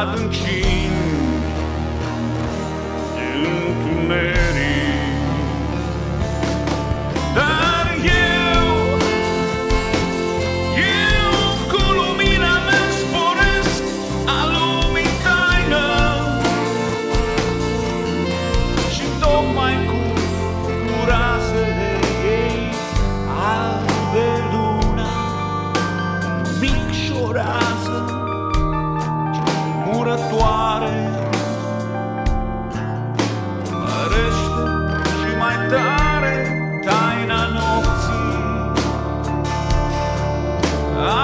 adâncimi de întuneric. Dar eu, eu cu lumina mea sporesc a lumii taină și tocmai cu curasele ei albe luna micșorat. tare taina nopții.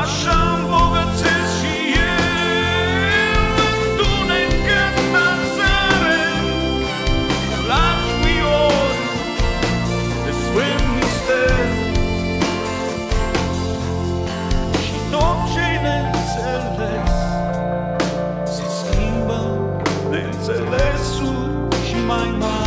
Așa îmbogățesc și eu Întunecând dansare Lași viol de sfânt Și tot ce-i Se schimbă neînțelesul și mai mare.